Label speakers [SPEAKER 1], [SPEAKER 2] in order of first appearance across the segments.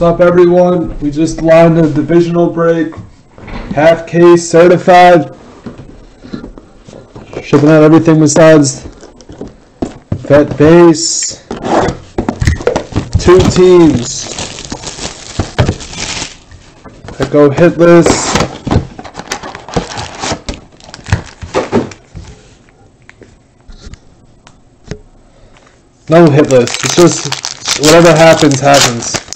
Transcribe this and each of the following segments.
[SPEAKER 1] What's up, everyone? We just lined a divisional break. Half case certified. Shipping out everything besides vet base. Two teams that go hitless. No hitless. It's just whatever happens, happens.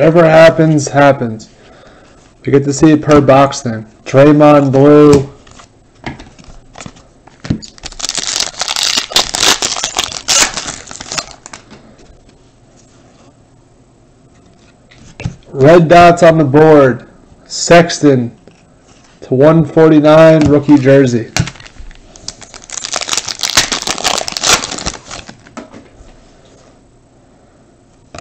[SPEAKER 1] Whatever happens, happens. We get to see it per box then. Draymond blue. Red dots on the board. Sexton to 149 rookie jersey.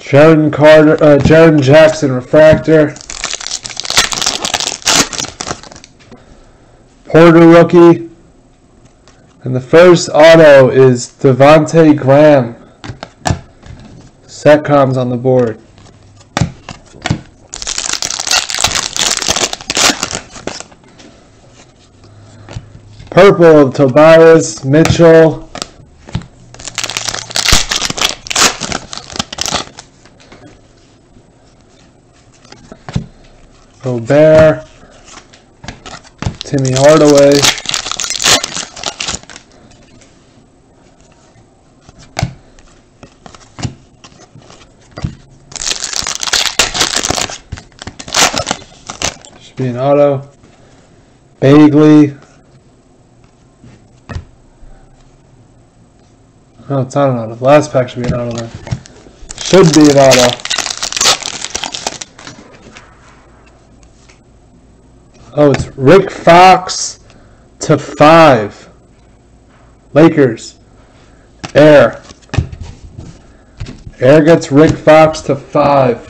[SPEAKER 1] Jaron Carter, uh, Jaren Jackson refractor. Porter rookie. And the first auto is Devonte Graham. Setcoms on the board. Purple of Tobias Mitchell. Gobert. Timmy Hardaway. Should be an auto. Bagley. No, it's not an auto. Last pack should be an auto then. Should be an auto. Oh, it's Rick Fox to five. Lakers. Air. Air gets Rick Fox to five.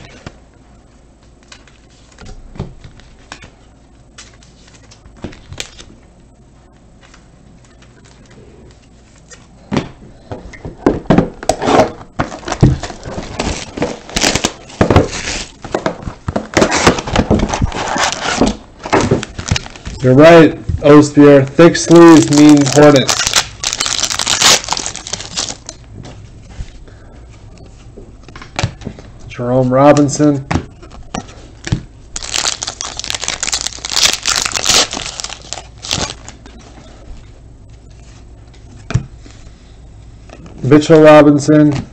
[SPEAKER 1] You're right, Ospier. Thick sleeves mean Hornets. Jerome Robinson. Mitchell Robinson.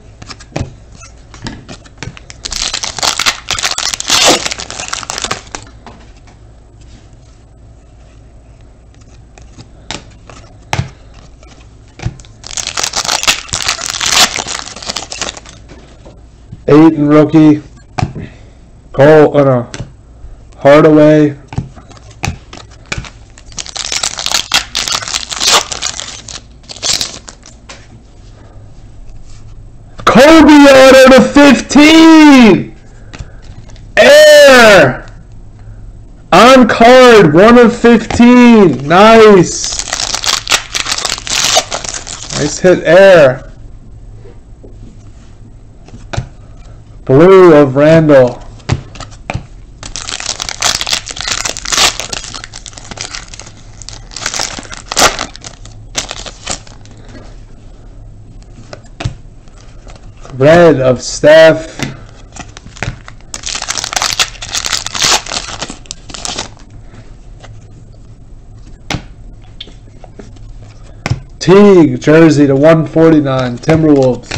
[SPEAKER 1] Rookie. Cole, oh no. Hardaway. Kobe auto to 15! Air! On card, 1 of 15. Nice. Nice hit, Air. Blue of Randall. Red of Steph. Teague jersey to 149 Timberwolves.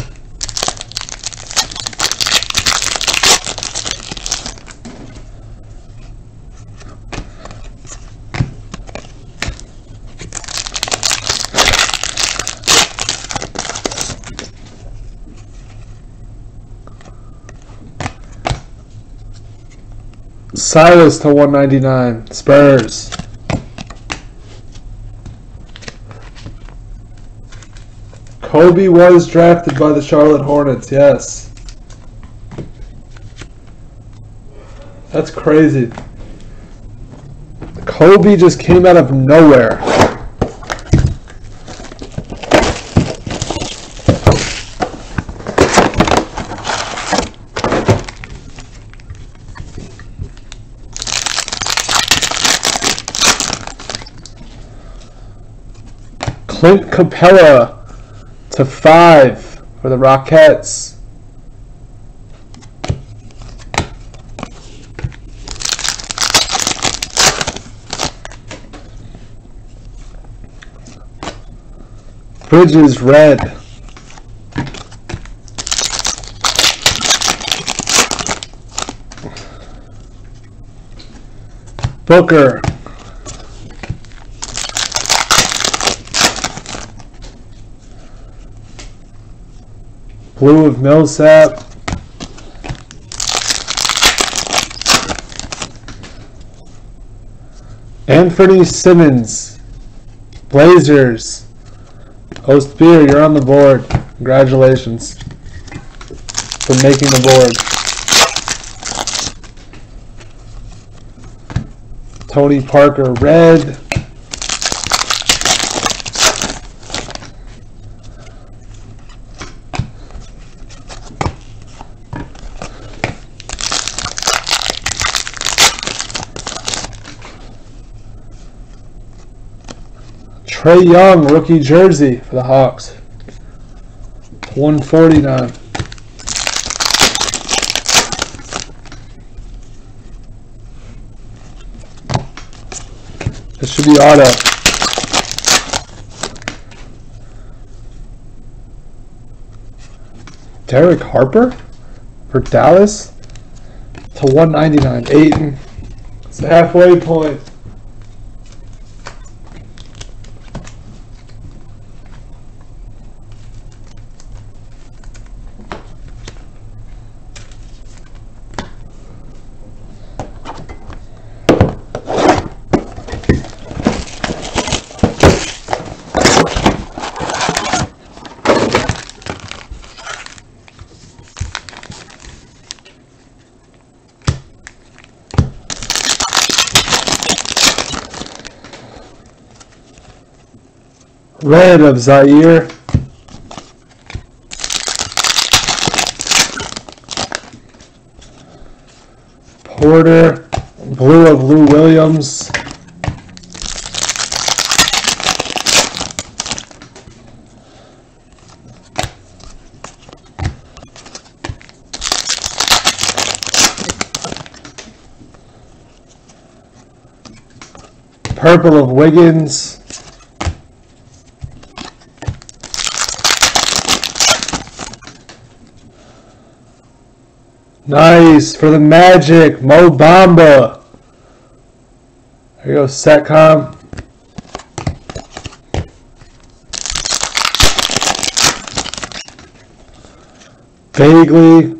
[SPEAKER 1] Silas to 199 Spurs. Kobe was drafted by the Charlotte Hornets, yes. That's crazy. Kobe just came out of nowhere. Clint Capela to five for the Rockets. Bridges red. Booker Blue of Millsap. Anfernee Simons. Blazers. Host Beer, you're on the board. Congratulations for making the board. Tony Parker, red. Trae Young, rookie jersey for the Hawks. 149. This should be auto. Derek Harper for Dallas to 199. Ayton. It's halfway point. Red of Zhaire. Porter. Blue of Lou Williams. Purple of Wiggins. Nice for the Magic, Mo Bamba. There you go, Setcom. Vaguely.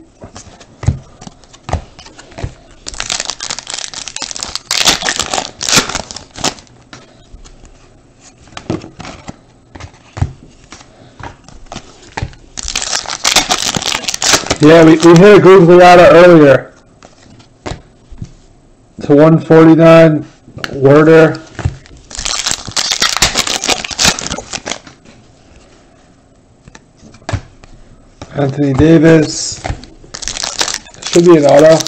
[SPEAKER 1] Yeah, we, we hit a Gugliotta earlier. To 149, Huerter. Anthony Davis. Should be an auto.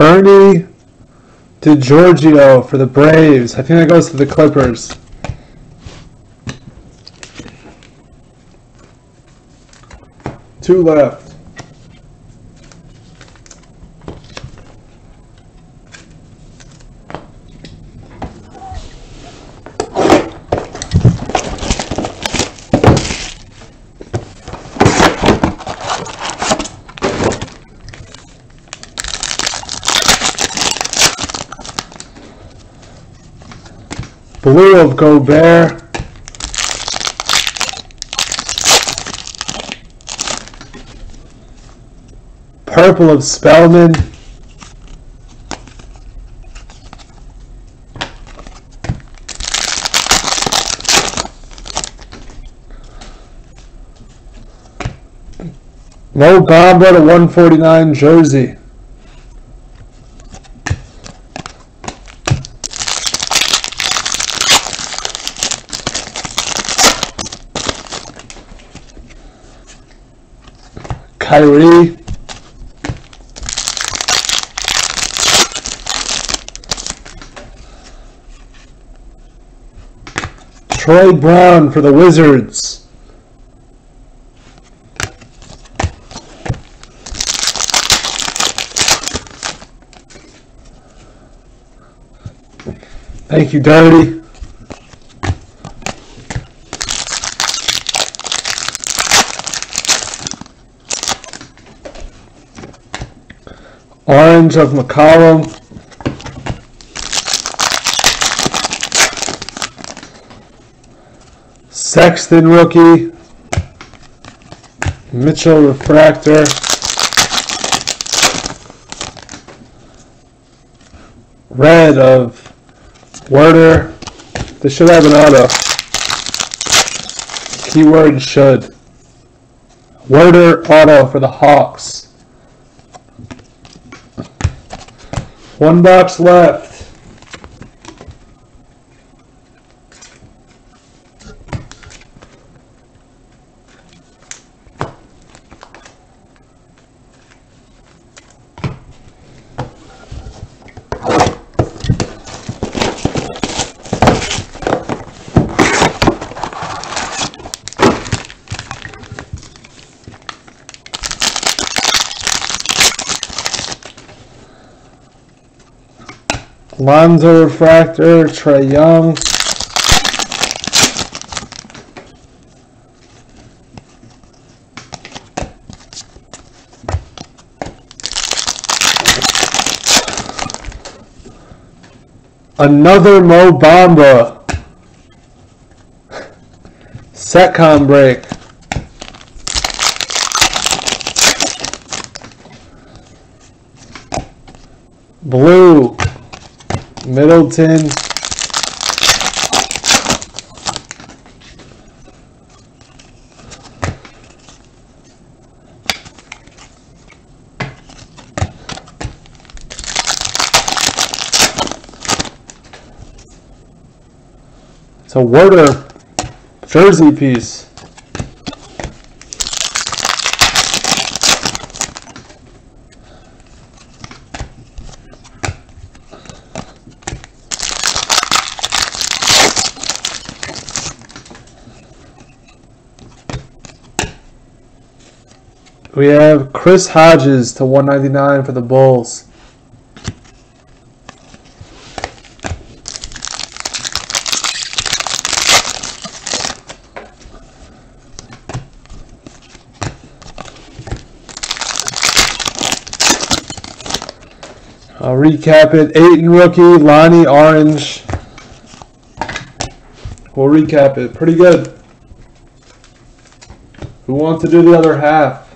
[SPEAKER 1] Ernie DiGregorio for the Braves. I think that goes to the Clippers. Two left. lieu of Gobert. Purple of Spellman. Mo Bamba to 149 jersey. Kyrie. Troy Brown for the Wizards. Thank you, Dirty. Orange of McCollum. Sexton rookie. Mitchell refractor. Red of Huerter. They should have an auto. Keyword should. Huerter auto for the Hawks. One box left. Lonzo Refractor, Trae Young. Another Mo Bamba. Setcom break. Blue. Middleton. It's a Huerter jersey piece. We have Chris Hodges to 199 for the Bulls. I'll recap it. Ayton rookie, Lonnie orange. We'll recap it. Pretty good. Who wants to do the other half?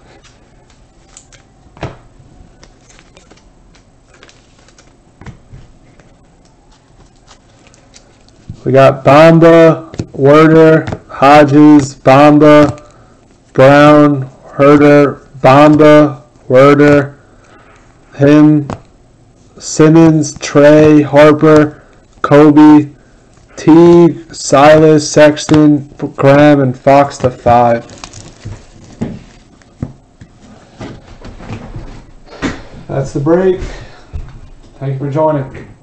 [SPEAKER 1] We got Bamba, Huerter, Hodges, Bamba, Brown, Huerter, Bamba, Huerter, him, Simmons, Trae, Harper, Kobe, Teague, Silas, Sexton, Graham, and Fox to five. That's the break. Thank you for joining.